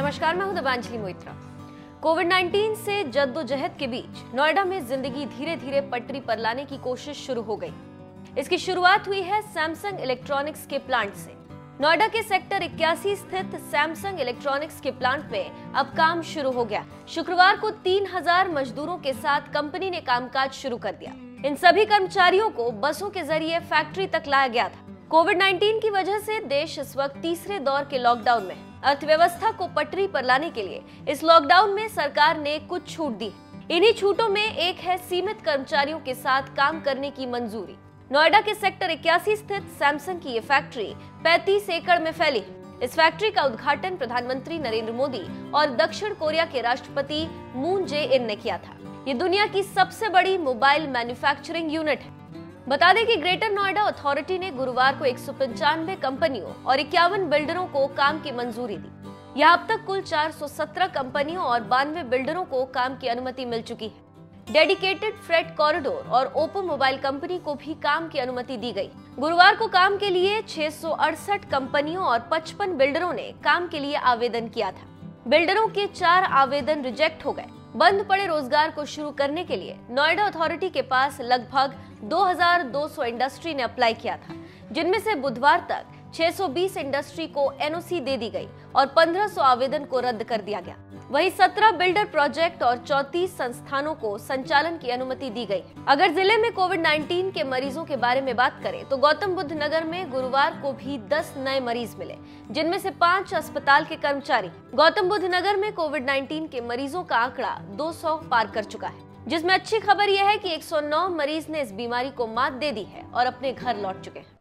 नमस्कार, मैं हूँ दबांजलि मोइत्रा। कोविड 19 से जद्दोजहद के बीच नोएडा में ज़िंदगी धीरे धीरे पटरी पर लाने की कोशिश शुरू हो गई। इसकी शुरुआत हुई है सैमसंग इलेक्ट्रॉनिक्स के प्लांट से। नोएडा के सेक्टर 81 स्थित सैमसंग इलेक्ट्रॉनिक्स के प्लांट में अब काम शुरू हो गया। शुक्रवार को 3000 मजदूरों के साथ कंपनी ने कामकाज शुरू कर दिया। इन सभी कर्मचारियों को बसों के ज़रिए फैक्ट्री तक लाया गया था। कोविड 19 की वजह से देश इस वक्त तीसरे दौर के लॉकडाउन में अर्थव्यवस्था को पटरी पर लाने के लिए इस लॉकडाउन में सरकार ने कुछ छूट दी। इन्हीं छूटों में एक है सीमित कर्मचारियों के साथ काम करने की मंजूरी। नोएडा के सेक्टर इक्यासी स्थित सैमसंग की ये फैक्ट्री 35 एकड़ में फैली इस फैक्ट्री का उद्घाटन प्रधानमंत्री नरेंद्र मोदी और दक्षिण कोरिया के राष्ट्रपति मून जे इन ने किया था। ये दुनिया की सबसे बड़ी मोबाइल मैन्युफैक्चरिंग यूनिट है। बता दें कि ग्रेटर नोएडा अथॉरिटी ने गुरुवार को एक सौ पंचानवे कंपनियों और इक्यावन बिल्डरों को काम की मंजूरी दी। यह अब तक कुल 417 कंपनियों और बानवे बिल्डरों को काम की अनुमति मिल चुकी है। डेडिकेटेड फ्रेट कॉरिडोर और ओप्पो मोबाइल कंपनी को भी काम की अनुमति दी गई। गुरुवार को काम के लिए छह सौ अड़सठ कंपनियों और 55 बिल्डरों ने काम के लिए आवेदन किया था। बिल्डरों के चार आवेदन रिजेक्ट हो गए। बंद पड़े रोज़गार को शुरू करने के लिए नोएडा अथॉरिटी के पास लगभग 2200 इंडस्ट्री ने अप्लाई किया था, जिनमें से बुधवार तक 620 इंडस्ट्री को एनओसी दे दी गई और 1500 आवेदन को रद्द कर दिया गया। वहीं 17 बिल्डर प्रोजेक्ट और 34 संस्थानों को संचालन की अनुमति दी गई। अगर ज़िले में कोविड 19 के मरीजों के बारे में बात करें तो गौतम बुद्ध नगर में गुरुवार को भी 10 नए मरीज़ मिले, जिनमें से पाँच अस्पताल के कर्मचारी। गौतम बुद्ध नगर में कोविड 19 के मरीजों का आंकड़ा 200 पार कर चुका है, जिसमें अच्छी खबर यह है कि 109 मरीज़ ने इस बीमारी को मात दे दी है और अपने घर लौट चुके हैं।